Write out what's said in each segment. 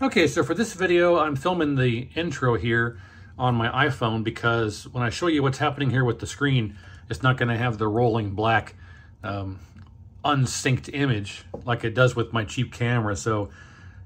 Okay, so for this video, I'm filming the intro here on my iPhone because when I show you what's happening here with the screen, it's not going to have the rolling black um, unsynced image like it does with my cheap camera. So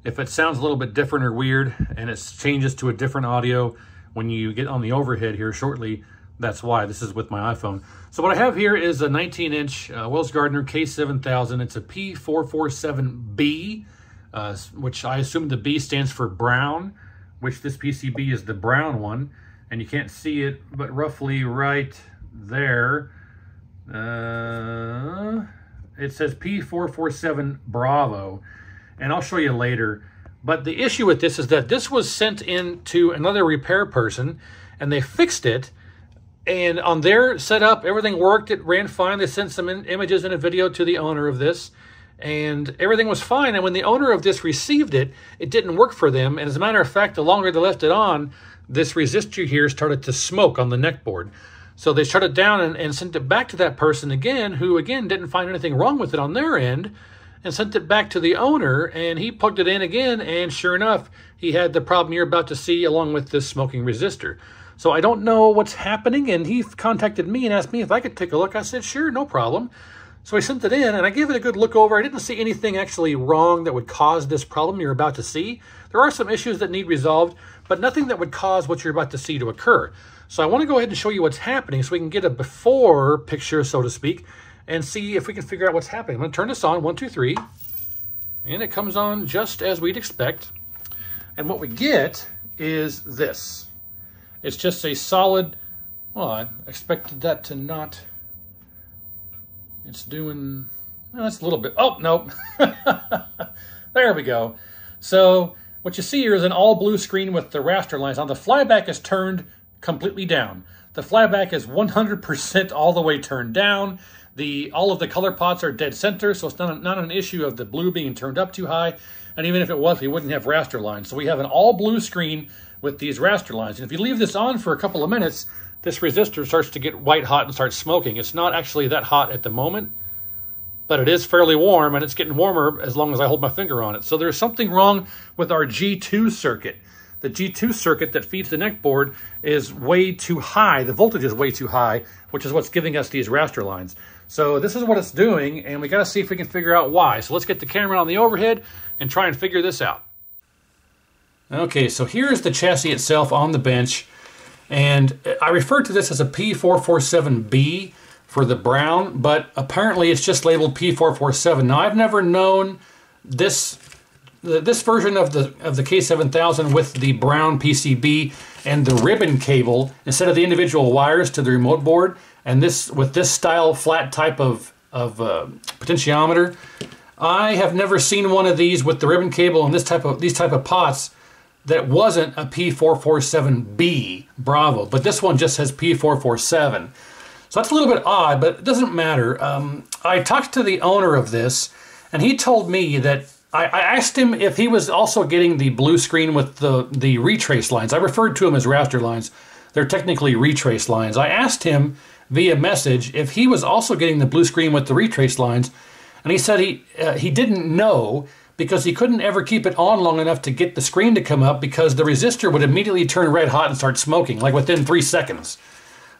if it sounds a little bit different or weird and it changes to a different audio when you get on the overhead here shortly, that's why. This is with my iPhone. So what I have here is a 19-inch uh, Wells Gardner K7000. It's a P447B uh, which I assume the B stands for brown, which this PCB is the brown one. And you can't see it, but roughly right there, uh, it says P447 Bravo. And I'll show you later. But the issue with this is that this was sent in to another repair person, and they fixed it. And on their setup, everything worked. It ran fine. They sent some images and a video to the owner of this and everything was fine. And when the owner of this received it, it didn't work for them. And as a matter of fact, the longer they left it on, this resistor here started to smoke on the neck board. So they shut it down and, and sent it back to that person again, who again didn't find anything wrong with it on their end, and sent it back to the owner. And he plugged it in again, and sure enough, he had the problem you're about to see along with this smoking resistor. So I don't know what's happening, and he contacted me and asked me if I could take a look. I said, sure, no problem. So I sent it in and I gave it a good look over. I didn't see anything actually wrong that would cause this problem you're about to see. There are some issues that need resolved, but nothing that would cause what you're about to see to occur. So I want to go ahead and show you what's happening so we can get a before picture, so to speak, and see if we can figure out what's happening. I'm going to turn this on, one, two, three, and it comes on just as we'd expect. And what we get is this. It's just a solid, well, I expected that to not it's doing, that's a little bit, oh, nope. there we go. So what you see here is an all blue screen with the raster lines on. The flyback is turned completely down. The flyback is 100% all the way turned down. The All of the color pots are dead center, so it's not, not an issue of the blue being turned up too high. And even if it was, we wouldn't have raster lines. So we have an all blue screen with these raster lines. And if you leave this on for a couple of minutes, this resistor starts to get white hot and starts smoking. It's not actually that hot at the moment, but it is fairly warm and it's getting warmer as long as I hold my finger on it. So there's something wrong with our G2 circuit. The G2 circuit that feeds the neck board is way too high. The voltage is way too high, which is what's giving us these raster lines. So this is what it's doing, and we got to see if we can figure out why. So let's get the camera on the overhead and try and figure this out. Okay, so here's the chassis itself on the bench. And I refer to this as a P447B for the brown, but apparently it's just labeled P447. Now I've never known this this version of the of the K7000 with the brown PCB and the ribbon cable instead of the individual wires to the remote board, and this with this style flat type of of uh, potentiometer. I have never seen one of these with the ribbon cable and this type of these type of pots that wasn't a P447B Bravo, but this one just says P447. So that's a little bit odd, but it doesn't matter. Um, I talked to the owner of this, and he told me that I, I, asked him if he was also getting the blue screen with the, the retrace lines. I referred to them as raster lines. They're technically retrace lines. I asked him via message if he was also getting the blue screen with the retrace lines, and he said he uh, he didn't know because he couldn't ever keep it on long enough to get the screen to come up because the resistor would immediately turn red hot and start smoking, like within three seconds.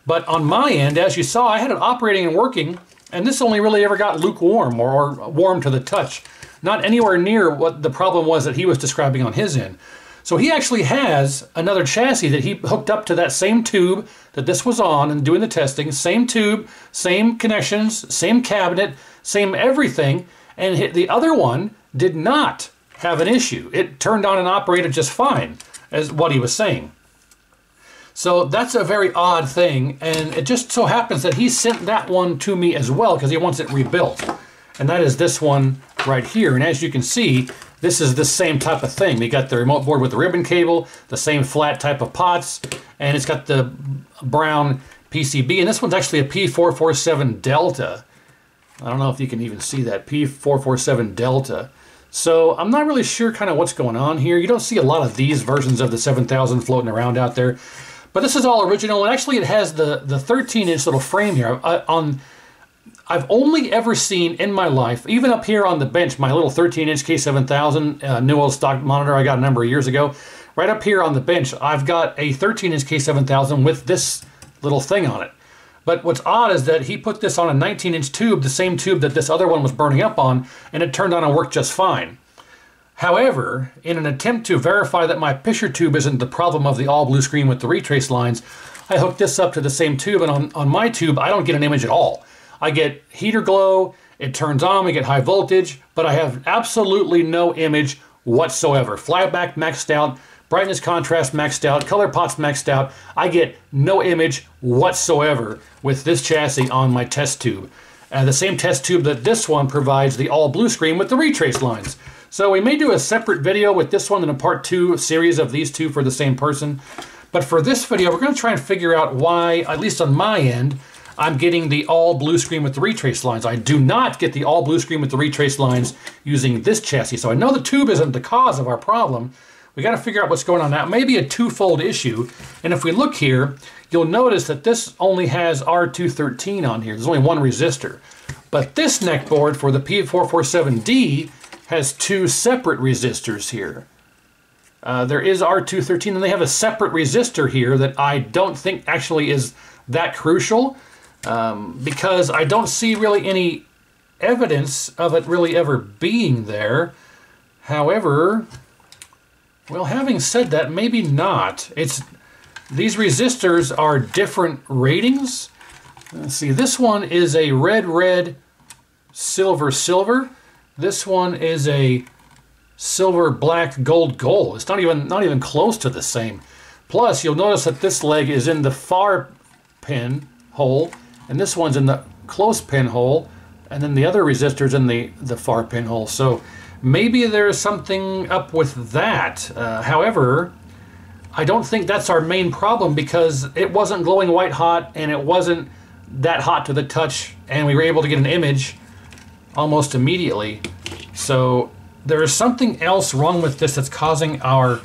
But on my end, as you saw, I had it operating and working, and this only really ever got lukewarm or, or warm to the touch. Not anywhere near what the problem was that he was describing on his end. So he actually has another chassis that he hooked up to that same tube that this was on and doing the testing. Same tube, same connections, same cabinet, same everything. And hit the other one did not have an issue. It turned on and operated just fine, as what he was saying. So that's a very odd thing, and it just so happens that he sent that one to me as well because he wants it rebuilt. And that is this one right here. And as you can see, this is the same type of thing. We got the remote board with the ribbon cable, the same flat type of pots, and it's got the brown PCB. And this one's actually a P447 Delta. I don't know if you can even see that, P447 Delta. So I'm not really sure kind of what's going on here. You don't see a lot of these versions of the 7000 floating around out there. But this is all original, and actually it has the, the 13-inch little frame here. I, on, I've only ever seen in my life, even up here on the bench, my little 13 inch K7000 uh, new old stock monitor I got a number of years ago. Right up here on the bench, I've got a 13 inch K7000 with this little thing on it. But what's odd is that he put this on a 19 inch tube, the same tube that this other one was burning up on, and it turned on and worked just fine. However, in an attempt to verify that my Pisher tube isn't the problem of the all blue screen with the retrace lines, I hooked this up to the same tube, and on, on my tube, I don't get an image at all. I get heater glow, it turns on, we get high voltage, but I have absolutely no image whatsoever. Flyback maxed out, brightness contrast maxed out, color pots maxed out. I get no image whatsoever with this chassis on my test tube. Uh, the same test tube that this one provides the all blue screen with the retrace lines. So we may do a separate video with this one and a part two series of these two for the same person. But for this video, we're going to try and figure out why, at least on my end, I'm getting the all blue screen with the retrace lines. I do not get the all blue screen with the retrace lines using this chassis. So I know the tube isn't the cause of our problem. We got to figure out what's going on now. Maybe a twofold issue. And if we look here, you'll notice that this only has R213 on here. There's only one resistor. But this neck board for the P447D has two separate resistors here. Uh, there is R213 and they have a separate resistor here that I don't think actually is that crucial um, because I don't see really any evidence of it really ever being there. However, well, having said that, maybe not. It's These resistors are different ratings. Let's see, this one is a red, red, silver, silver. This one is a silver, black, gold, gold. It's not even not even close to the same. Plus, you'll notice that this leg is in the far pin hole, and this one's in the close pin hole, and then the other resistor's in the, the far pin hole. So maybe there's something up with that. Uh, however, I don't think that's our main problem because it wasn't glowing white hot and it wasn't that hot to the touch, and we were able to get an image almost immediately. So there is something else wrong with this that's causing our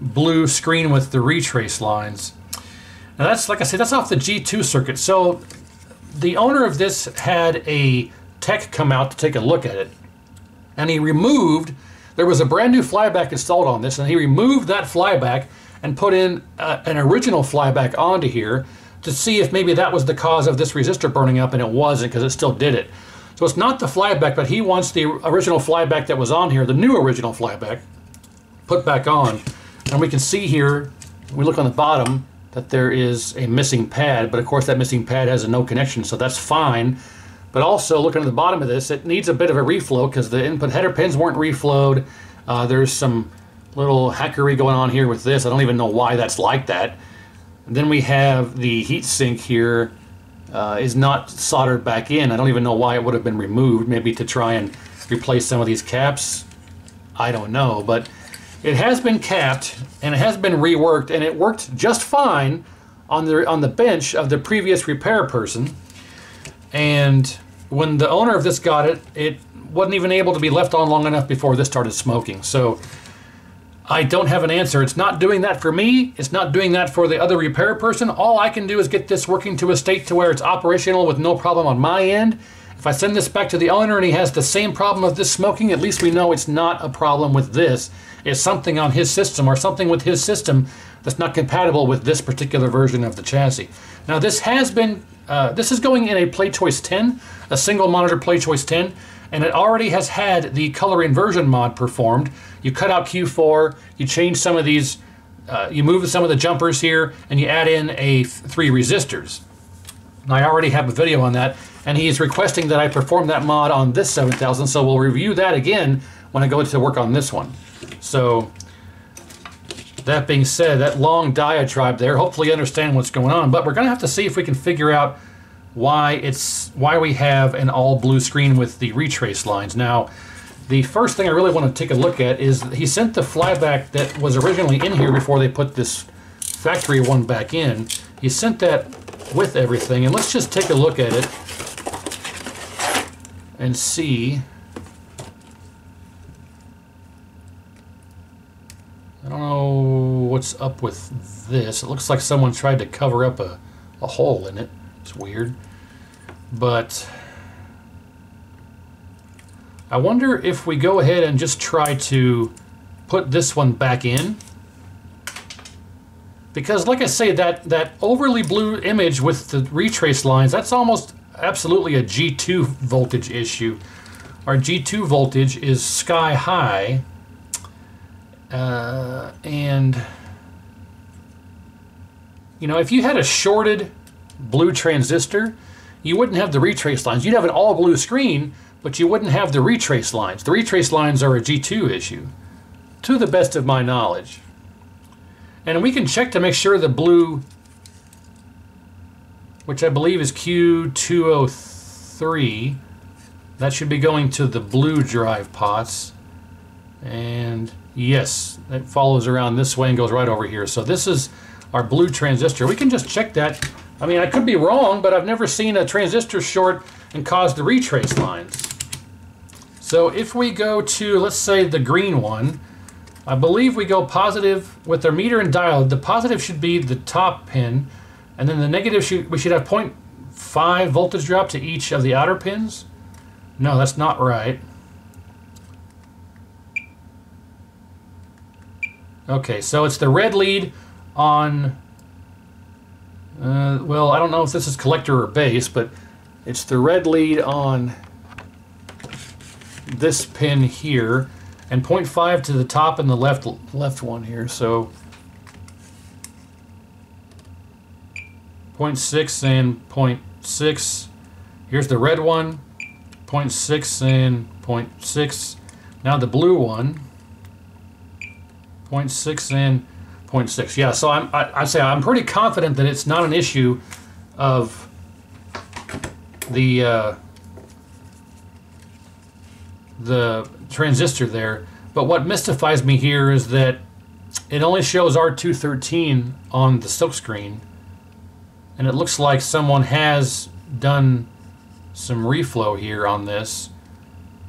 blue screen with the retrace lines. Now that's, like I said, that's off the G2 circuit. So the owner of this had a tech come out to take a look at it. And he removed, there was a brand new flyback installed on this, and he removed that flyback and put in uh, an original flyback onto here to see if maybe that was the cause of this resistor burning up, and it wasn't because it still did it. So it's not the flyback, but he wants the original flyback that was on here, the new original flyback, put back on. And we can see here, we look on the bottom, that there is a missing pad, but of course that missing pad has a no connection, so that's fine. But also, looking at the bottom of this, it needs a bit of a reflow because the input header pins weren't reflowed. Uh, there's some little hackery going on here with this. I don't even know why that's like that. And then we have the heat sink here uh, is not soldered back in. I don't even know why it would have been removed. Maybe to try and replace some of these caps. I don't know, but it has been capped and it has been reworked, and it worked just fine on the on the bench of the previous repair person. And when the owner of this got it, it wasn't even able to be left on long enough before this started smoking. So I don't have an answer. It's not doing that for me. It's not doing that for the other repair person. All I can do is get this working to a state to where it's operational with no problem on my end. If I send this back to the owner and he has the same problem of this smoking, at least we know it's not a problem with this. It's something on his system or something with his system that's not compatible with this particular version of the chassis. Now this has been, uh, this is going in a PlayChoice 10, a single monitor PlayChoice 10 and it already has had the color inversion mod performed. You cut out Q4, you change some of these, uh, you move some of the jumpers here, and you add in a three resistors. I already have a video on that, and he is requesting that I perform that mod on this 7000, so we'll review that again when I go to work on this one. So, that being said, that long diatribe there, hopefully you understand what's going on, but we're going to have to see if we can figure out why it's why we have an all blue screen with the retrace lines. Now, the first thing I really want to take a look at is he sent the flyback that was originally in here before they put this factory one back in. He sent that with everything, and let's just take a look at it and see. Don't know what's up with this. It looks like someone tried to cover up a, a hole in it. It's weird. But I wonder if we go ahead and just try to put this one back in. Because like I say, that, that overly blue image with the retrace lines, that's almost absolutely a G2 voltage issue. Our G2 voltage is sky high. Uh, and, you know, if you had a shorted blue transistor, you wouldn't have the retrace lines. You'd have an all blue screen, but you wouldn't have the retrace lines. The retrace lines are a G2 issue, to the best of my knowledge. And we can check to make sure the blue, which I believe is Q203, that should be going to the blue drive pots. And yes, it follows around this way and goes right over here. So this is our blue transistor. We can just check that. I mean, I could be wrong, but I've never seen a transistor short and cause the retrace lines. So if we go to, let's say, the green one, I believe we go positive with our meter and diode. The positive should be the top pin, and then the negative, should, we should have 0.5 voltage drop to each of the outer pins. No, that's not right. Okay, so it's the red lead on, uh, well, I don't know if this is collector or base, but it's the red lead on this pin here and 0.5 to the top and the left left one here. So 0.6 and 0.6. Here's the red one, 0.6 and 0.6. Now the blue one, 0.6 and 0.6. Yeah, so I'm, I, I say I'm pretty confident that it's not an issue of the uh, the transistor there. But what mystifies me here is that it only shows R213 on the silkscreen. And it looks like someone has done some reflow here on this.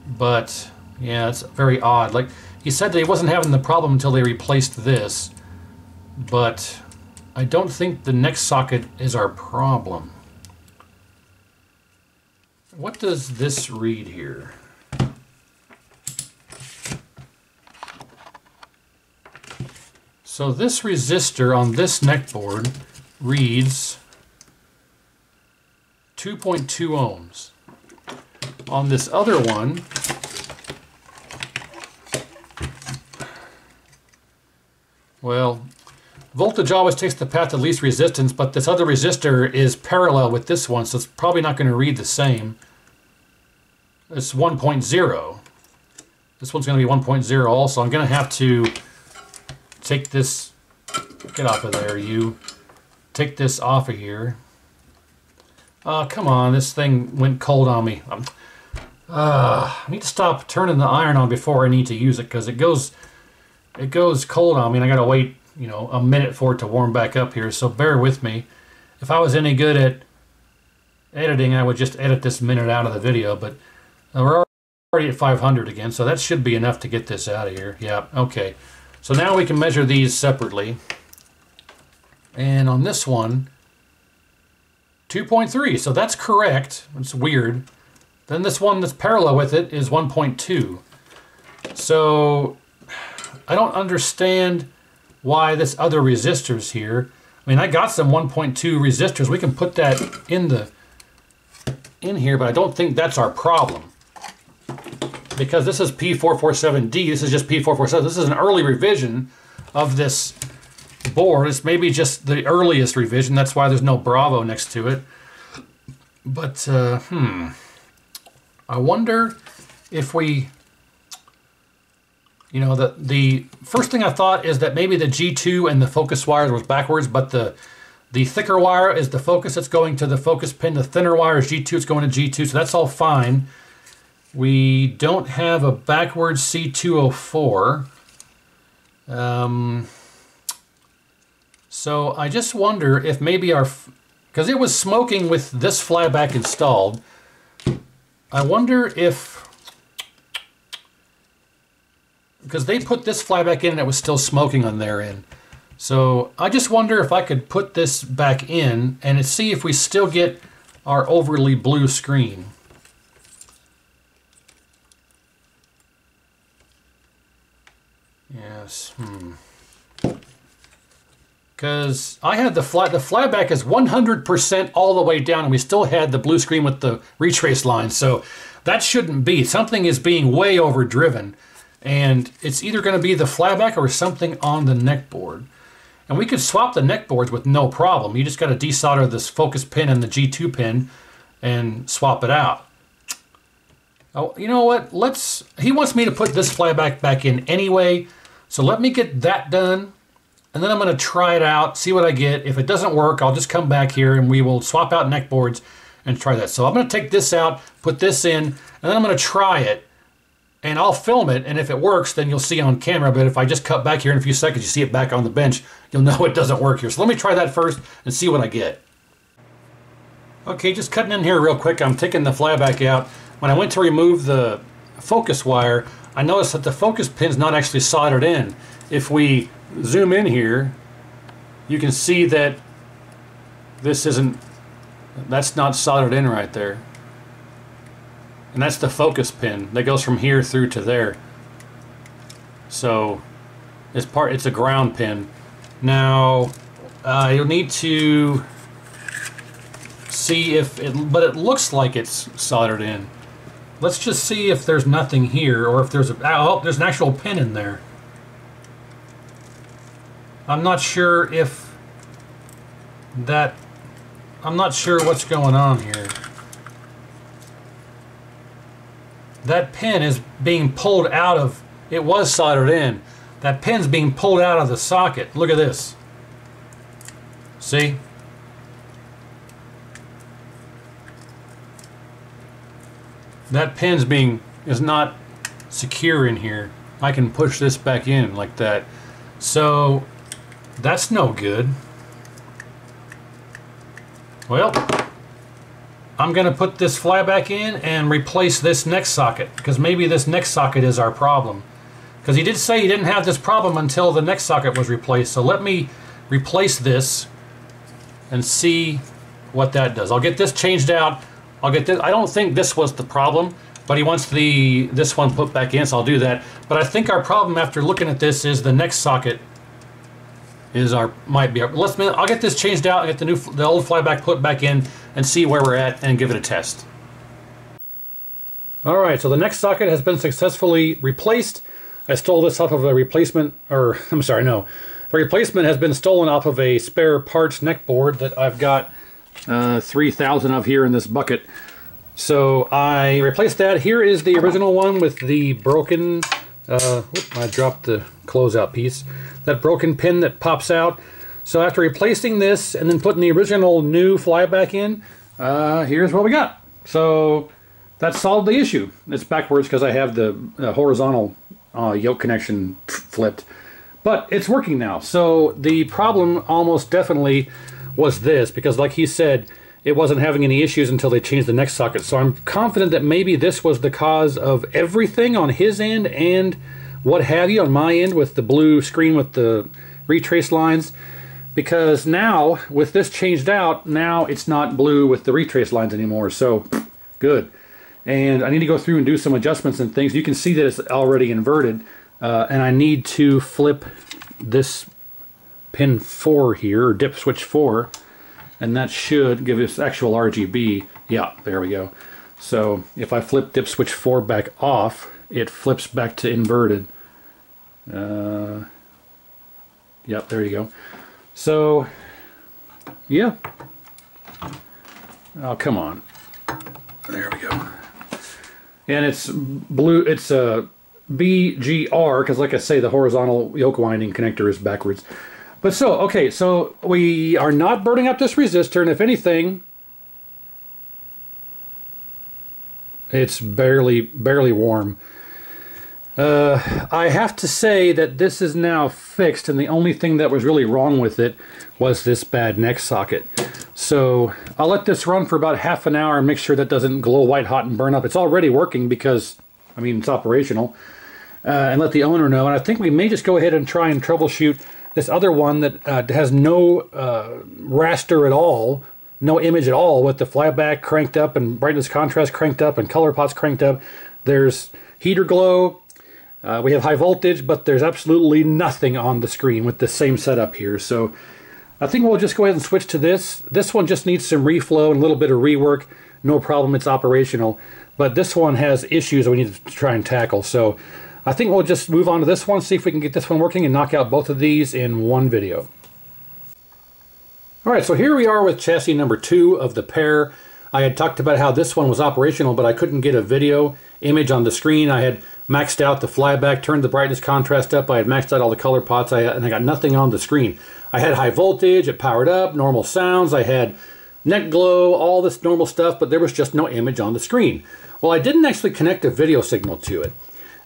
But yeah, it's very odd. Like he said that he wasn't having the problem until they replaced this. But I don't think the neck socket is our problem. What does this read here? So this resistor on this neck board reads 2.2 ohms. On this other one, well, voltage always takes the path of least resistance, but this other resistor is parallel with this one, so it's probably not going to read the same. It's 1.0. This one's going to be 1.0 also. I'm going to have to take this, get off of there, you. Take this off of here. Oh, come on, this thing went cold on me. Uh, I need to stop turning the iron on before I need to use it because it goes, it goes cold on me and I gotta wait, you know, a minute for it to warm back up here. So bear with me. If I was any good at editing, I would just edit this minute out of the video, but uh, we're already at 500 again, so that should be enough to get this out of here. Yeah, okay. So now we can measure these separately. And on this one, 2.3, so that's correct. It's weird. Then this one that's parallel with it is 1.2. So I don't understand why this other resistors here. I mean, I got some 1.2 resistors. We can put that in the in here, but I don't think that's our problem because this is P447D, this is just P447. This is an early revision of this board. It's maybe just the earliest revision. That's why there's no Bravo next to it. But, uh, hmm. I wonder if we... You know, the, the first thing I thought is that maybe the G2 and the focus wires was backwards, but the the thicker wire is the focus that's going to the focus pin. The thinner wire is G2, it's going to G2, so that's all fine. We don't have a backwards C204. Um, so I just wonder if maybe our, because it was smoking with this flyback installed. I wonder if, because they put this flyback in and it was still smoking on their end. So I just wonder if I could put this back in and see if we still get our overly blue screen. Yes. Hmm. Because I had the flat, the flyback is 100% all the way down, and we still had the blue screen with the retrace line. So that shouldn't be. Something is being way overdriven. And it's either going to be the flyback or something on the neck board. And we could swap the neck boards with no problem. You just got to desolder this focus pin and the G2 pin and swap it out. Oh, you know what? Let's. He wants me to put this flyback back in anyway. So let me get that done. And then I'm going to try it out, see what I get. If it doesn't work, I'll just come back here and we will swap out neck boards and try that. So I'm going to take this out, put this in, and then I'm going to try it. And I'll film it, and if it works, then you'll see on camera. But if I just cut back here in a few seconds, you see it back on the bench, you'll know it doesn't work here. So let me try that first and see what I get. Okay, just cutting in here real quick. I'm taking the flyback out. When I went to remove the focus wire, I noticed that the focus pin's not actually soldered in. If we zoom in here, you can see that this isn't, that's not soldered in right there. And that's the focus pin that goes from here through to there. So it's part, it's a ground pin. Now, uh, you'll need to see if it, but it looks like it's soldered in. Let's just see if there's nothing here or if there's a, oh, there's an actual pin in there. I'm not sure if that, I'm not sure what's going on here. That pin is being pulled out of, it was soldered in. That pin's being pulled out of the socket. Look at this. See? that pin's being is not secure in here. I can push this back in like that. So that's no good. Well, I'm going to put this flyback in and replace this neck socket because maybe this neck socket is our problem. Because he did say he didn't have this problem until the neck socket was replaced. So let me replace this and see what that does. I'll get this changed out I'll get this. I don't think this was the problem, but he wants the this one put back in, so I'll do that. But I think our problem after looking at this is the neck socket is our might be our, let's I'll get this changed out, and get the new the old flyback put back in, and see where we're at, and give it a test. All right, so the neck socket has been successfully replaced. I stole this off of a replacement, or I'm sorry, no. The replacement has been stolen off of a spare parts neck board that I've got uh, 3,000 of here in this bucket. So I replaced that. Here is the original one with the broken, uh, whoop, I dropped the closeout piece, that broken pin that pops out. So after replacing this and then putting the original new flyback in, uh, here's what we got. So that solved the issue. It's backwards because I have the uh, horizontal uh, yoke connection flipped. But it's working now. So the problem almost definitely was this because like he said it wasn't having any issues until they changed the neck socket so i'm confident that maybe this was the cause of everything on his end and what have you on my end with the blue screen with the retrace lines because now with this changed out now it's not blue with the retrace lines anymore so good and I need to go through and do some adjustments and things you can see that it's already inverted uh, and I need to flip this pin 4 here, or dip switch 4, and that should give us actual RGB. Yeah, there we go. So if I flip dip switch 4 back off, it flips back to inverted. Uh, yep, there you go. So, yeah. Oh, come on. There we go. And it's blue, it's a BGR, because like I say, the horizontal yoke winding connector is backwards. But so, okay, so we are not burning up this resistor, and if anything, it's barely, barely warm. Uh, I have to say that this is now fixed, and the only thing that was really wrong with it was this bad neck socket. So I'll let this run for about half an hour and make sure that doesn't glow white hot and burn up. It's already working because, I mean, it's operational. Uh, and let the owner know. And I think we may just go ahead and try and troubleshoot this other one that uh, has no uh, raster at all, no image at all, with the flyback cranked up and brightness contrast cranked up and color pots cranked up. There's heater glow. Uh, we have high voltage, but there's absolutely nothing on the screen with the same setup here. So I think we'll just go ahead and switch to this. This one just needs some reflow and a little bit of rework. No problem, it's operational. But this one has issues we need to try and tackle. So I think we'll just move on to this one, see if we can get this one working and knock out both of these in one video. All right, so here we are with chassis number two of the pair. I had talked about how this one was operational, but I couldn't get a video image on the screen. I had maxed out the flyback, turned the brightness contrast up. I had maxed out all the color pots, I, and I got nothing on the screen. I had high voltage, it powered up, normal sounds. I had neck glow, all this normal stuff, but there was just no image on the screen. Well, I didn't actually connect a video signal to it.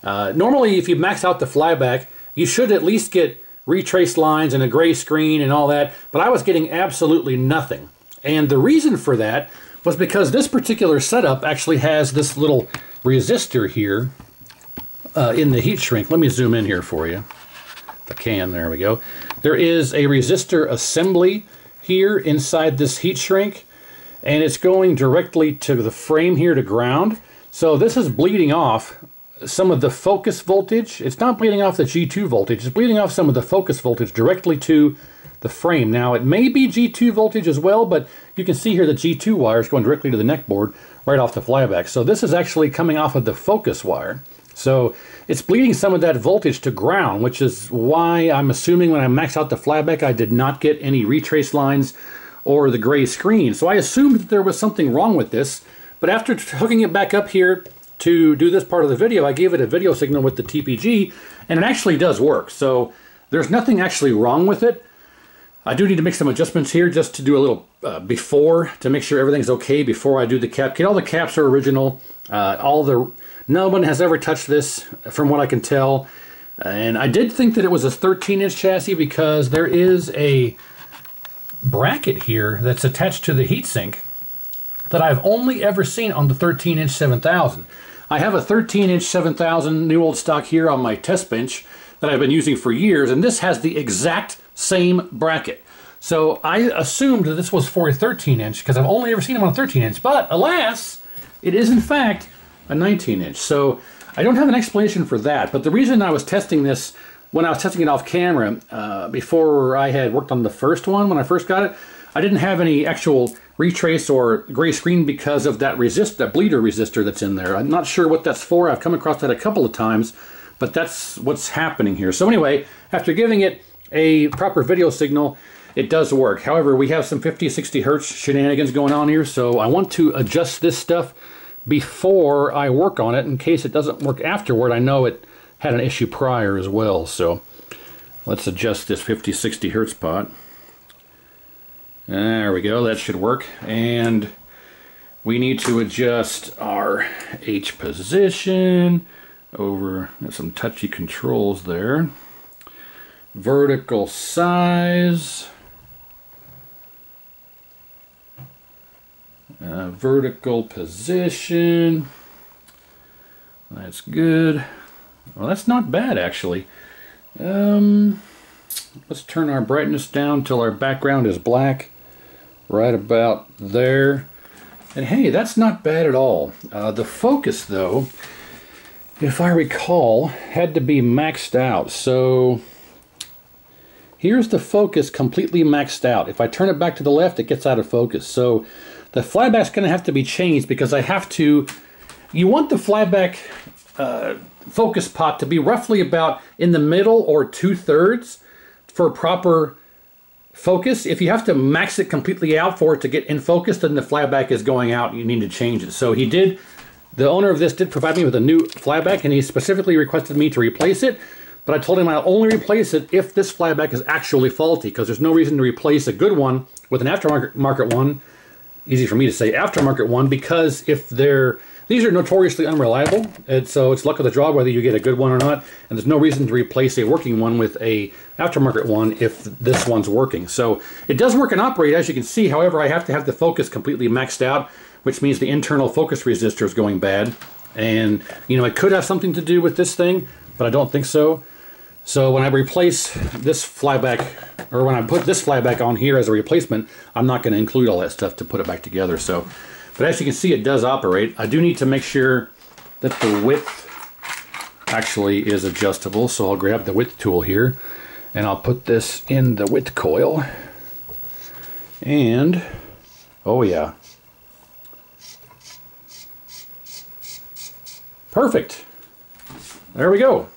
Uh, normally, if you max out the flyback, you should at least get retraced lines and a gray screen and all that, but I was getting absolutely nothing. And the reason for that was because this particular setup actually has this little resistor here uh, in the heat shrink. Let me zoom in here for you. If I can, there we go. There is a resistor assembly here inside this heat shrink, and it's going directly to the frame here to ground. So this is bleeding off some of the focus voltage. It's not bleeding off the G2 voltage. It's bleeding off some of the focus voltage directly to the frame. Now, it may be G2 voltage as well, but you can see here the G2 wire is going directly to the neck board right off the flyback. So this is actually coming off of the focus wire. So it's bleeding some of that voltage to ground, which is why I'm assuming when I max out the flyback, I did not get any retrace lines or the gray screen. So I assumed that there was something wrong with this. But after hooking it back up here to do this part of the video, I gave it a video signal with the TPG, and it actually does work. So there's nothing actually wrong with it. I do need to make some adjustments here just to do a little uh, before to make sure everything's okay before I do the cap kit. All the caps are original. Uh, all the no one has ever touched this uh, from what I can tell. And I did think that it was a 13 inch chassis because there is a bracket here that's attached to the heatsink that I've only ever seen on the 13 inch 7000. I have a 13 inch 7000 new old stock here on my test bench that I've been using for years, and this has the exact same bracket. So I assumed that this was for a 13 inch because I've only ever seen them on a 13 inch, but alas, it is in fact a 19 inch. So I don't have an explanation for that, but the reason I was testing this when I was testing it off camera uh, before I had worked on the first one, when I first got it, I didn't have any actual retrace or gray screen because of that resist that bleeder resistor that's in there. I'm not sure what that's for. I've come across that a couple of times, but that's what's happening here. So anyway, after giving it a proper video signal, it does work. However, we have some 50, 60 hertz shenanigans going on here, so I want to adjust this stuff before I work on it in case it doesn't work afterward. I know it had an issue prior as well, so let's adjust this 50, 60 hertz pot. There we go, that should work. And we need to adjust our H position over some touchy controls there. Vertical size. Uh, vertical position. That's good. Well, that's not bad actually. Um, let's turn our brightness down till our background is black right about there. And hey, that's not bad at all. Uh, the focus, though, if I recall, had to be maxed out. So here's the focus completely maxed out. If I turn it back to the left, it gets out of focus. So the flyback's going to have to be changed because I have to... You want the flyback uh, focus pot to be roughly about in the middle or two-thirds for proper focus. If you have to max it completely out for it to get in focus, then the flyback is going out. You need to change it. So he did, the owner of this did provide me with a new flyback and he specifically requested me to replace it. But I told him I'll only replace it if this flyback is actually faulty because there's no reason to replace a good one with an aftermarket market one. Easy for me to say aftermarket one because if they're these are notoriously unreliable, and so it's luck of the draw whether you get a good one or not, and there's no reason to replace a working one with a aftermarket one if this one's working. So it does work and operate, as you can see, however, I have to have the focus completely maxed out, which means the internal focus resistor is going bad. And, you know, it could have something to do with this thing, but I don't think so. So when I replace this flyback, or when I put this flyback on here as a replacement, I'm not going to include all that stuff to put it back together. So but as you can see, it does operate. I do need to make sure that the width actually is adjustable. So I'll grab the width tool here and I'll put this in the width coil. And, oh yeah. Perfect. There we go.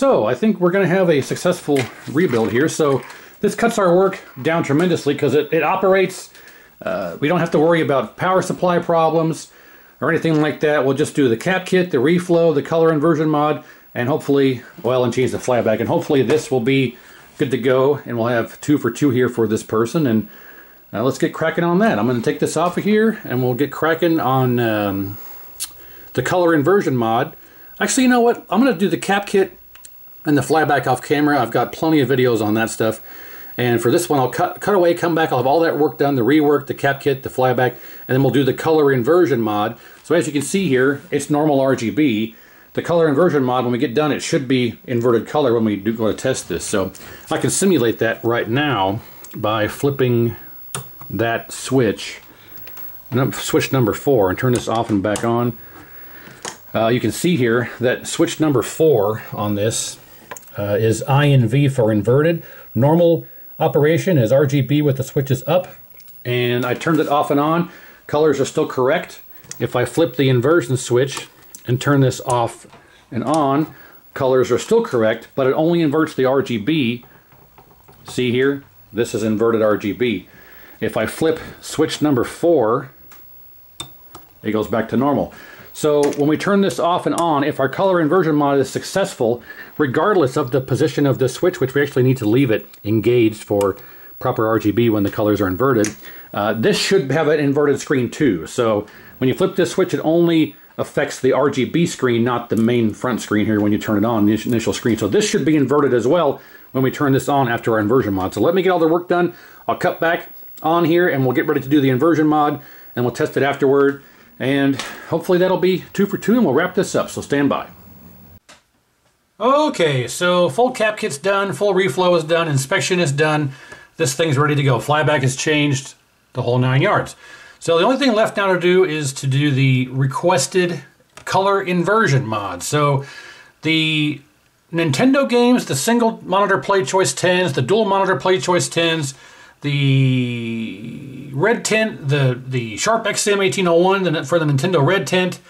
So I think we're going to have a successful rebuild here. So this cuts our work down tremendously because it, it operates. Uh, we don't have to worry about power supply problems or anything like that. We'll just do the cap kit, the reflow, the color inversion mod, and hopefully oil and change the flyback. And hopefully this will be good to go and we'll have two for two here for this person. And uh, let's get cracking on that. I'm going to take this off of here and we'll get cracking on um, the color inversion mod. Actually, you know what? I'm going to do the cap kit and the flyback off camera. I've got plenty of videos on that stuff. And for this one, I'll cut, cut away, come back, I'll have all that work done, the rework, the cap kit, the flyback, and then we'll do the color inversion mod. So as you can see here, it's normal RGB. The color inversion mod, when we get done, it should be inverted color when we do go to test this. So I can simulate that right now by flipping that switch, switch number four, and turn this off and back on. Uh, you can see here that switch number four on this uh, is I and V for inverted. Normal operation is RGB with the switches up. And I turned it off and on. Colors are still correct. If I flip the inversion switch and turn this off and on, colors are still correct, but it only inverts the RGB. See here? This is inverted RGB. If I flip switch number four, it goes back to normal. So when we turn this off and on, if our color inversion mod is successful, regardless of the position of the switch, which we actually need to leave it engaged for proper RGB when the colors are inverted, uh, this should have an inverted screen too. So when you flip this switch, it only affects the RGB screen, not the main front screen here when you turn it on, the initial screen. So this should be inverted as well when we turn this on after our inversion mod. So let me get all the work done. I'll cut back on here and we'll get ready to do the inversion mod and we'll test it afterward. And hopefully that'll be two for two and we'll wrap this up, so stand by. Okay, so full cap kit's done, full reflow is done, inspection is done. This thing's ready to go. Flyback is changed, the whole nine yards. So the only thing left now to do is to do the requested color inversion mod. So the Nintendo games, the single monitor PlayChoice 10s, the dual monitor PlayChoice 10s, the red tint, the the Sharp XM 1801 for the Nintendo red tint.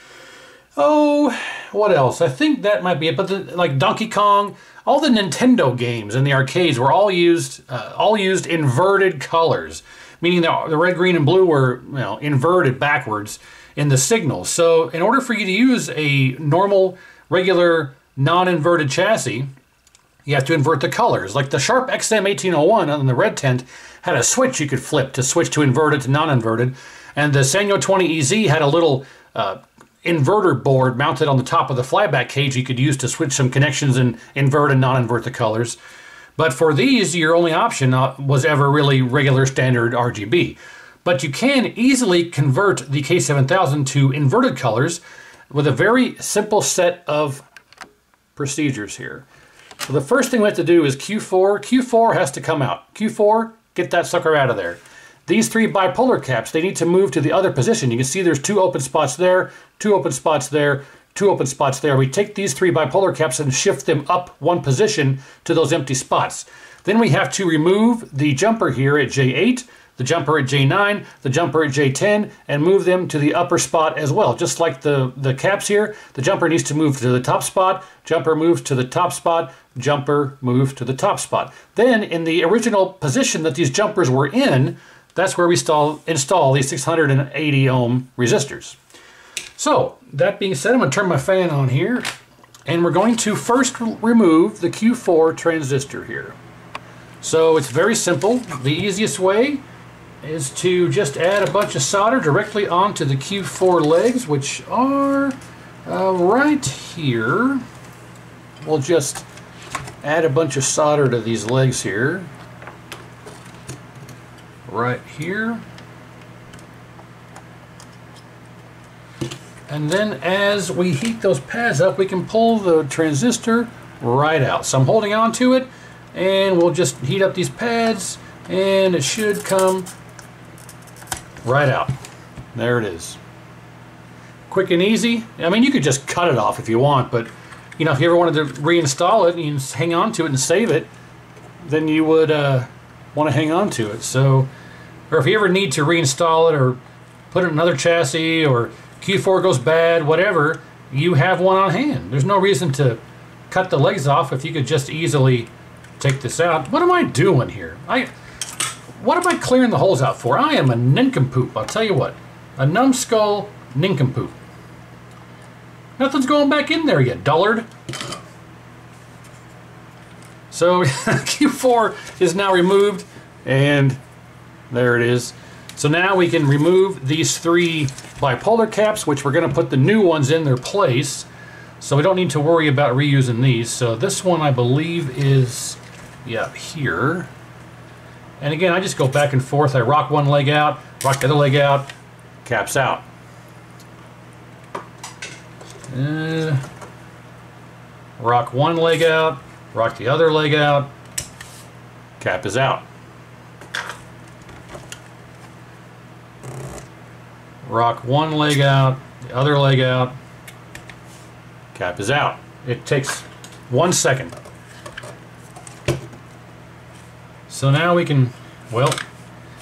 Oh, what else? I think that might be it. But the, like Donkey Kong, all the Nintendo games in the arcades were all used uh, all used inverted colors, meaning the, the red, green, and blue were you know inverted backwards in the signal. So in order for you to use a normal, regular, non-inverted chassis, you have to invert the colors. Like the Sharp XM 1801 on the red tent had a switch you could flip to switch to inverted to non-inverted. And the Sanyo 20EZ had a little uh, inverter board mounted on the top of the flyback cage you could use to switch some connections and invert and non-invert the colors. But for these, your only option uh, was ever really regular standard RGB. But you can easily convert the K7000 to inverted colors with a very simple set of procedures here. So the first thing we have to do is Q4. Q4 has to come out. Q4 Get that sucker out of there. These three bipolar caps, they need to move to the other position. You can see there's two open spots there, two open spots there, two open spots there. We take these three bipolar caps and shift them up one position to those empty spots. Then we have to remove the jumper here at J8, the jumper at J9, the jumper at J10, and move them to the upper spot as well. Just like the, the caps here, the jumper needs to move to the top spot, jumper moves to the top spot, jumper move to the top spot. Then in the original position that these jumpers were in, that's where we install, install these 680 ohm resistors. So that being said, I'm going to turn my fan on here and we're going to first remove the Q4 transistor here. So it's very simple. The easiest way is to just add a bunch of solder directly onto the Q4 legs, which are uh, right here. We'll just add a bunch of solder to these legs here right here and then as we heat those pads up we can pull the transistor right out so I'm holding on to it and we'll just heat up these pads and it should come right out there it is quick and easy. I mean, you could just cut it off if you want, but you know, if you ever wanted to reinstall it and hang on to it and save it, then you would uh, want to hang on to it. So, or if you ever need to reinstall it or put it in another chassis or Q4 goes bad, whatever, you have one on hand. There's no reason to cut the legs off if you could just easily take this out. What am I doing here? I, what am I clearing the holes out for? I am a nincompoop, I'll tell you what. A numbskull nincompoop. Nothing's going back in there yet, dullard. So Q4 is now removed, and there it is. So now we can remove these three bipolar caps, which we're going to put the new ones in their place. So we don't need to worry about reusing these. So this one I believe is, yeah, here. And again, I just go back and forth. I rock one leg out, rock the other leg out, caps out. Uh, rock one leg out, rock the other leg out, cap is out. Rock one leg out, the other leg out, cap is out. It takes one second. So now we can, well,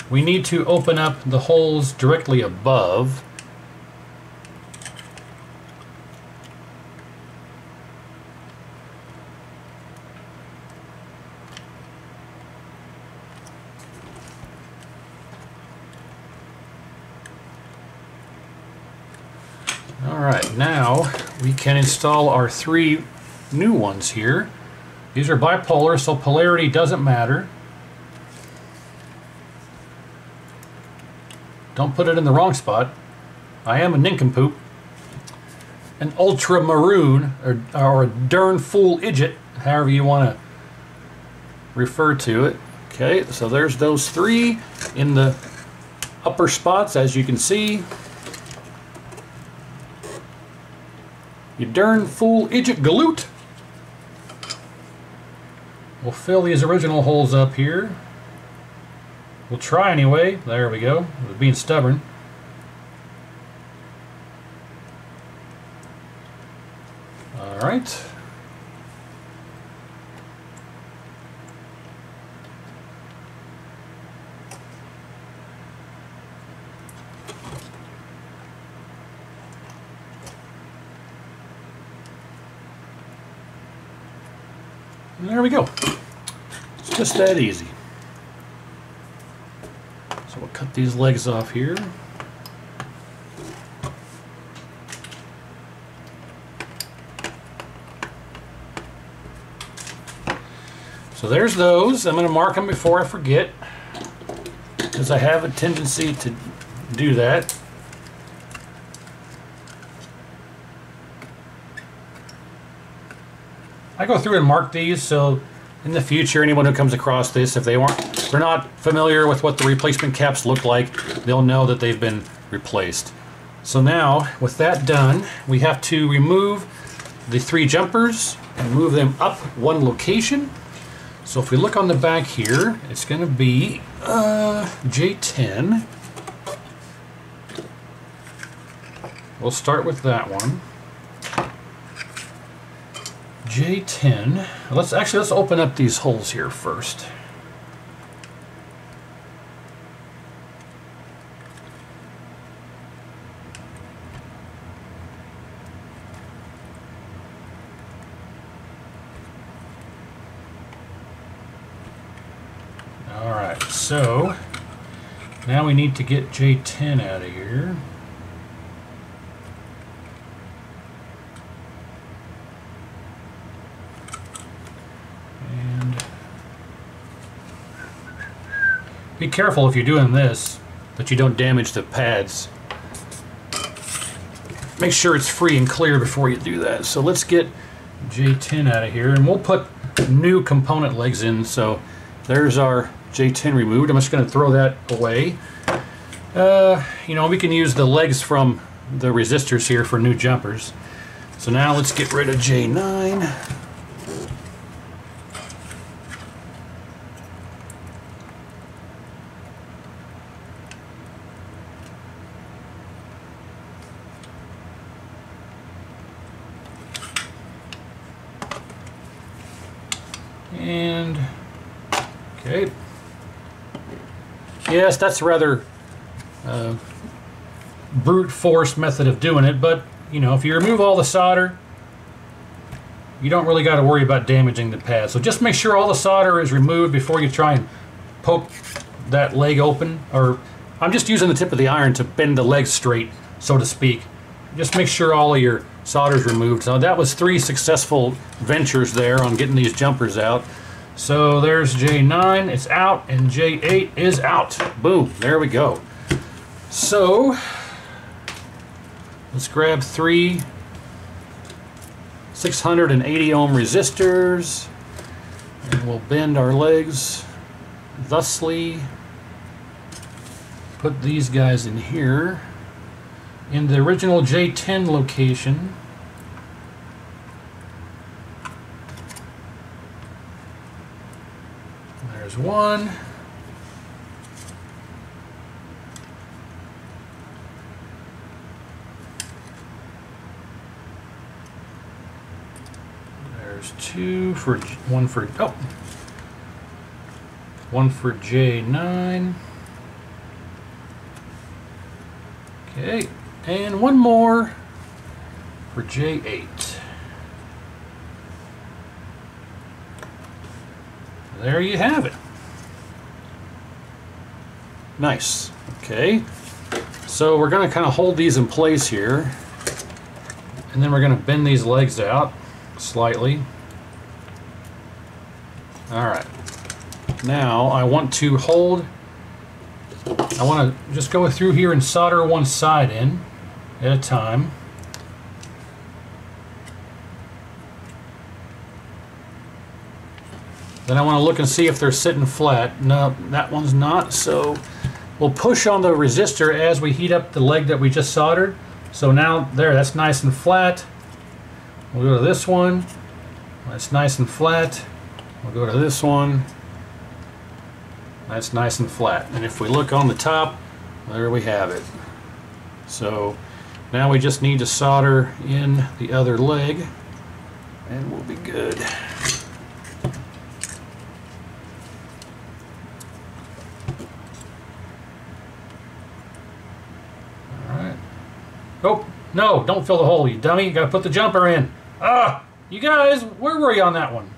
we need to open up the holes directly above Alright, now we can install our three new ones here. These are bipolar, so polarity doesn't matter. Don't put it in the wrong spot. I am a nincompoop. An ultra maroon, or, or a darn fool idiot, however you want to refer to it. Okay, so there's those three in the upper spots, as you can see. You darn fool idiot galoot. We'll fill these original holes up here. We'll try anyway. There we go. Being stubborn. Alright. And there we go. It's just that easy. So we'll cut these legs off here. So there's those. I'm going to mark them before I forget because I have a tendency to do that. I go through and mark these so in the future anyone who comes across this if they weren't they're not familiar with what the replacement caps look like they'll know that they've been replaced. So now with that done we have to remove the three jumpers and move them up one location. So if we look on the back here it's going to be uh, J10 we'll start with that one J10. Let's actually let's open up these holes here first. All right, so now we need to get J10 out of here. Be careful if you're doing this that you don't damage the pads. Make sure it's free and clear before you do that. So let's get J10 out of here and we'll put new component legs in. So there's our J10 removed. I'm just going to throw that away. Uh, you know, we can use the legs from the resistors here for new jumpers. So now let's get rid of J9. Okay. That's a rather uh, brute force method of doing it, but you know, if you remove all the solder, you don't really got to worry about damaging the pad. So just make sure all the solder is removed before you try and poke that leg open. Or I'm just using the tip of the iron to bend the leg straight, so to speak. Just make sure all of your solder is removed. So that was three successful ventures there on getting these jumpers out. So there's J9, it's out, and J8 is out. Boom, there we go. So let's grab three 680 ohm resistors and we'll bend our legs thusly. Put these guys in here in the original J10 location. There's one. There's two for one for oh one for J9. Okay, and one more for J8. There you have it. Nice. Okay. So we're going to kind of hold these in place here. And then we're going to bend these legs out slightly. Alright. Now I want to hold, I want to just go through here and solder one side in at a time. Then I want to look and see if they're sitting flat. No, that one's not. So we'll push on the resistor as we heat up the leg that we just soldered. So now there, that's nice and flat. We'll go to this one. That's nice and flat. We'll go to this one. That's nice and flat. And if we look on the top, there we have it. So now we just need to solder in the other leg and we'll be good. Oh, no, don't fill the hole, you dummy. You gotta put the jumper in. Ah, you guys, where were you on that one?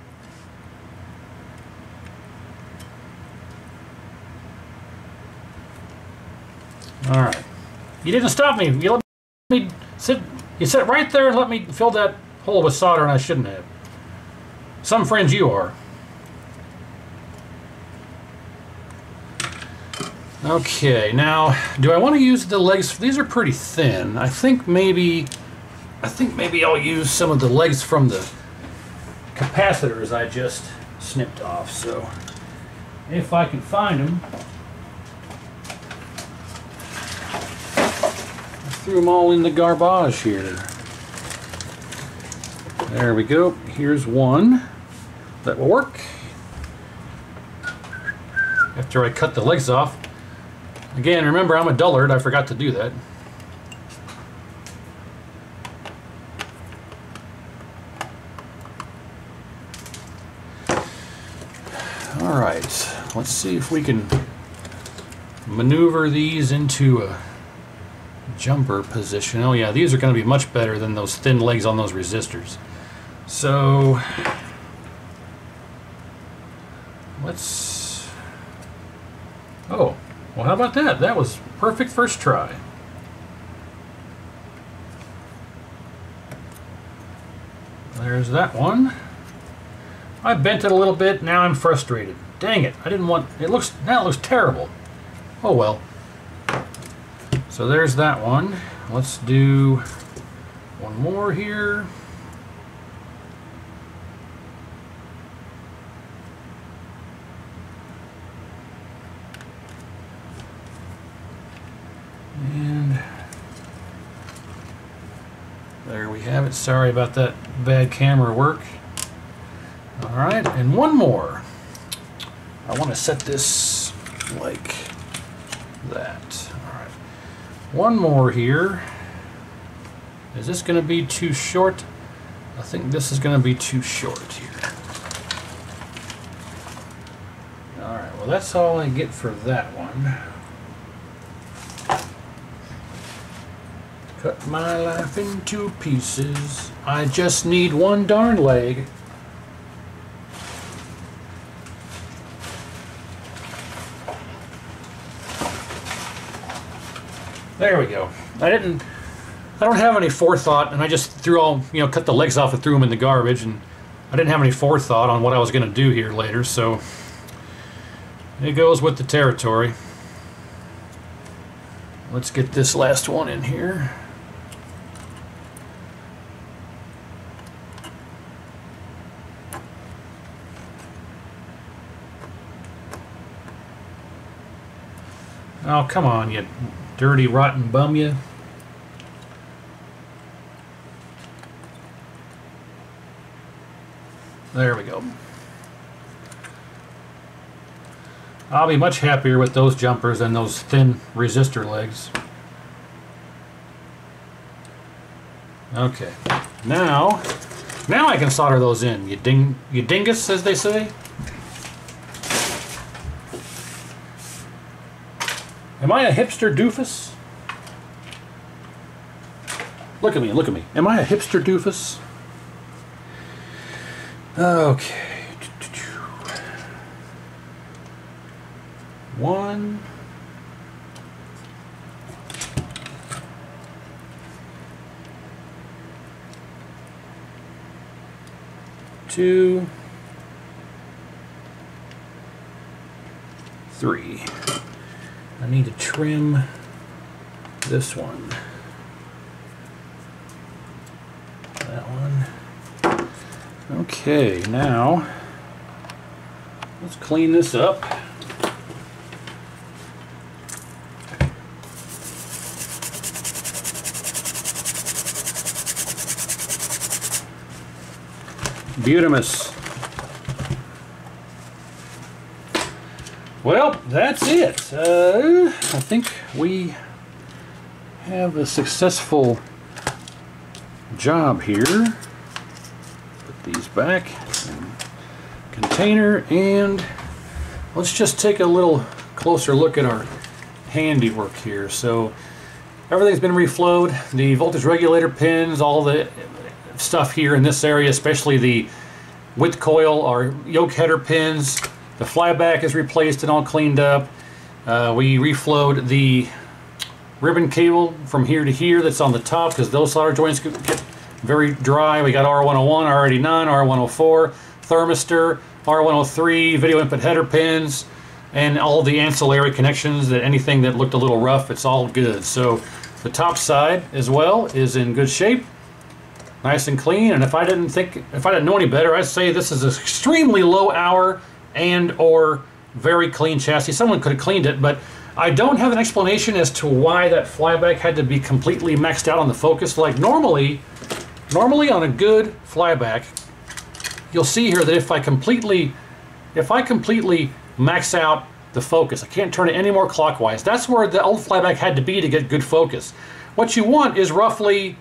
All right. You didn't stop me. You let me sit. You sit right there and let me fill that hole with solder, and I shouldn't have. Some friends you are. Okay, now, do I want to use the legs? These are pretty thin. I think maybe, I think maybe I'll use some of the legs from the capacitors I just snipped off. So, if I can find them, I threw them all in the garbage here. There we go. Here's one that will work. After I cut the legs off, Again, remember I'm a dullard, I forgot to do that. Alright, let's see if we can maneuver these into a jumper position. Oh yeah, these are going to be much better than those thin legs on those resistors. So, let's... Oh, well, how about that? That was perfect first try. There's that one. I bent it a little bit. Now I'm frustrated. Dang it. I didn't want... It looks... Now it looks terrible. Oh, well. So there's that one. Let's do one more here. Have it. Sorry about that bad camera work. All right, and one more. I want to set this like that. All right, one more here. Is this going to be too short? I think this is going to be too short here. Alright, well that's all I get for that one. Cut my life into pieces. I just need one darn leg. There we go. I didn't, I don't have any forethought, and I just threw all, you know, cut the legs off and threw them in the garbage, and I didn't have any forethought on what I was going to do here later, so it goes with the territory. Let's get this last one in here. Oh, come on, you dirty, rotten bum, you. There we go. I'll be much happier with those jumpers than those thin resistor legs. Okay, now, now I can solder those in. You ding, you dingus, as they say. Am I a hipster doofus? Look at me, look at me. Am I a hipster doofus? Okay. One. Two. Three. I need to trim this one. That one. Okay, now let's clean this up. Butamus. Well, that's it. Uh, I think we have a successful job here. Put these back in container and let's just take a little closer look at our handiwork here. So everything's been reflowed. The voltage regulator pins, all the stuff here in this area, especially the width coil, our yoke header pins, the flyback is replaced and all cleaned up. Uh, we reflowed the ribbon cable from here to here that's on the top because those solder joints get very dry. We got R101, R89, R104, thermistor, R103, video input header pins, and all the ancillary connections that anything that looked a little rough, it's all good. So the top side as well is in good shape nice and clean and if I didn't think if I didn't know any better I'd say this is an extremely low hour and or very clean chassis. Someone could have cleaned it, but I don't have an explanation as to why that flyback had to be completely maxed out on the focus. Like normally, normally on a good flyback, you'll see here that if I completely, if I completely max out the focus, I can't turn it any more clockwise. That's where the old flyback had to be to get good focus. What you want is roughly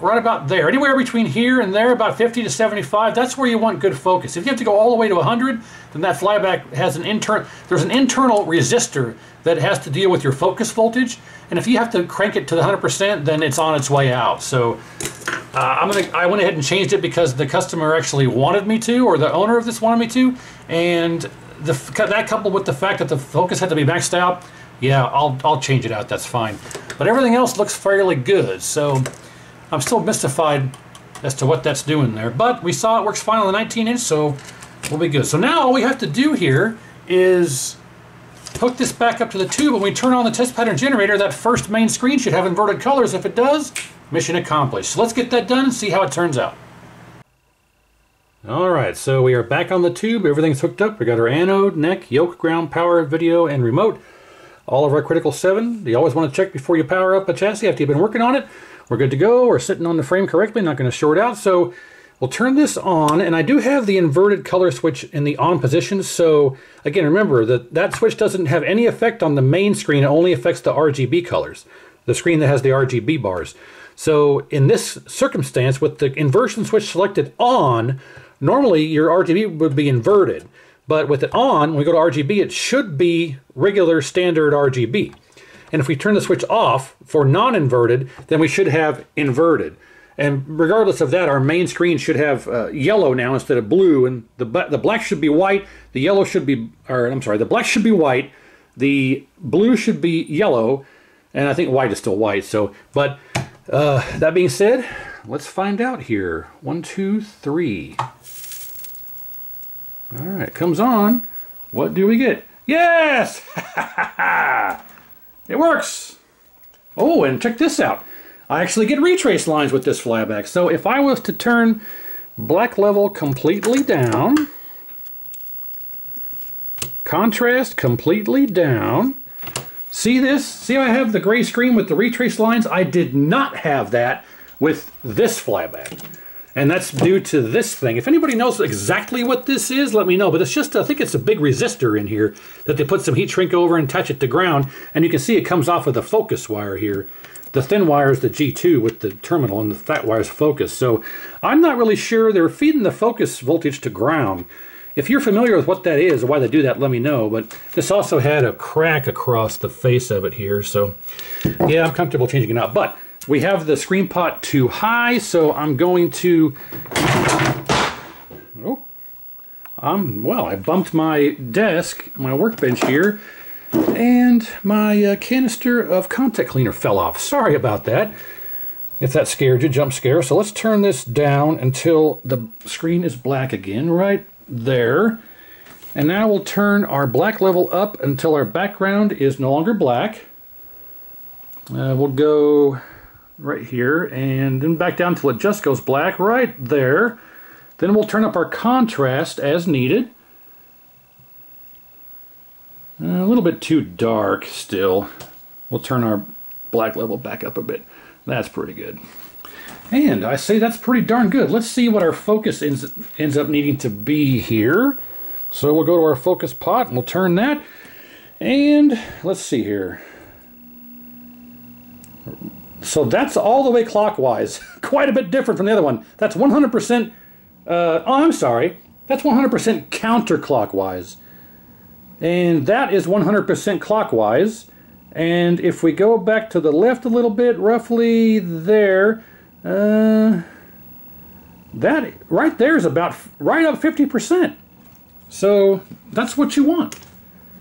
right about there. Anywhere between here and there, about 50 to 75, that's where you want good focus. If you have to go all the way to 100, then that flyback has an internal, there's an internal resistor that has to deal with your focus voltage. And if you have to crank it to the 100%, then it's on its way out. So uh, I'm gonna, I went ahead and changed it because the customer actually wanted me to, or the owner of this wanted me to. And the, that coupled with the fact that the focus had to be maxed out, yeah, I'll, I'll change it out, that's fine. But everything else looks fairly good. So I'm still mystified as to what that's doing there. But we saw it works fine on the 19 inch, so we'll be good. So now all we have to do here is hook this back up to the tube. When we turn on the test pattern generator, that first main screen should have inverted colors. If it does, mission accomplished. So let's get that done and see how it turns out. All right, so we are back on the tube. Everything's hooked up. We got our anode, neck, yoke, ground, power, video, and remote. All of our critical 7. You always want to check before you power up a chassis after you've been working on it. We're good to go. We're sitting on the frame correctly, not going to short out. So we'll turn this on, and I do have the inverted color switch in the on position. So again, remember that that switch doesn't have any effect on the main screen. It only affects the RGB colors, the screen that has the RGB bars. So in this circumstance, with the inversion switch selected on, normally your RGB would be inverted. But with it on, when we go to RGB, it should be regular standard RGB. And if we turn the switch off for non-inverted, then we should have inverted. And regardless of that, our main screen should have uh, yellow now instead of blue, and the the black should be white, the yellow should be, or I'm sorry, the black should be white, the blue should be yellow, and I think white is still white. So, but uh, that being said, let's find out here. One, two, three. All right, comes on. What do we get? Yes! it works! Oh, and check this out. I actually get retrace lines with this flyback. So if I was to turn black level completely down, contrast completely down, see this? See I have the gray screen with the retrace lines? I did not have that with this flyback. And that's due to this thing. If anybody knows exactly what this is, let me know. But it's just, I think it's a big resistor in here that they put some heat shrink over and attach it to ground. And you can see it comes off with a focus wire here. The thin wire is the G2 with the terminal and the fat wire is focus. So I'm not really sure. They're feeding the focus voltage to ground. If you're familiar with what that is, or why they do that, let me know. But this also had a crack across the face of it here. So yeah, I'm comfortable changing it out. But we have the screen pot too high, so I'm going to... Oh, um, well, I bumped my desk, my workbench here, and my uh, canister of contact cleaner fell off. Sorry about that. If that scared you, jump scare. So let's turn this down until the screen is black again, right there. And now we'll turn our black level up until our background is no longer black. Uh, we'll go right here and then back down until it just goes black right there. Then we'll turn up our contrast as needed. A little bit too dark still. We'll turn our black level back up a bit. That's pretty good. And I say that's pretty darn good. Let's see what our focus ends, ends up needing to be here. So we'll go to our focus pot and we'll turn that. And let's see here. So that's all the way clockwise. Quite a bit different from the other one. That's 100%, uh, oh, I'm sorry. That's 100% counterclockwise. And that is 100% clockwise. And if we go back to the left a little bit, roughly there, uh, that right there is about right up 50%. So that's what you want.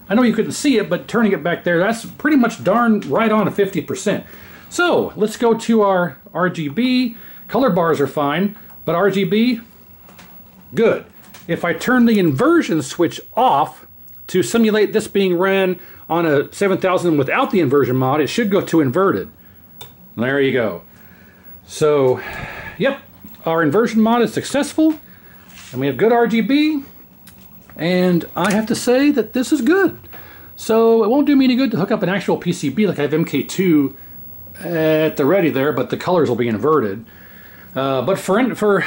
I know you couldn't see it, but turning it back there, that's pretty much darn right on a 50%. So let's go to our RGB. Color bars are fine, but RGB, good. If I turn the inversion switch off to simulate this being ran on a 7000 without the inversion mod, it should go to inverted. There you go. So, yep, our inversion mod is successful, and we have good RGB, and I have to say that this is good. So it won't do me any good to hook up an actual PCB like I have MK2 at the ready there, but the colors will be inverted. Uh, but for, for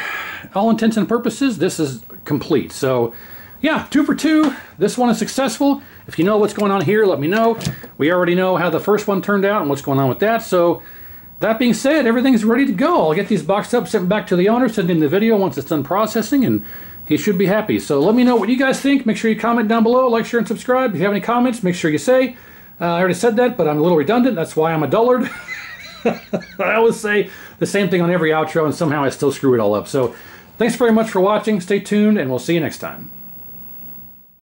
all intents and purposes, this is complete. So yeah, two for two. This one is successful. If you know what's going on here, let me know. We already know how the first one turned out and what's going on with that. So that being said, everything's ready to go. I'll get these boxed up, sent back to the owner, send him the video once it's done processing, and he should be happy. So let me know what you guys think. Make sure you comment down below, like, share, and subscribe. If you have any comments, make sure you say. Uh, I already said that, but I'm a little redundant. That's why I'm a dullard. I always say the same thing on every outro, and somehow I still screw it all up. So thanks very much for watching. Stay tuned, and we'll see you next time.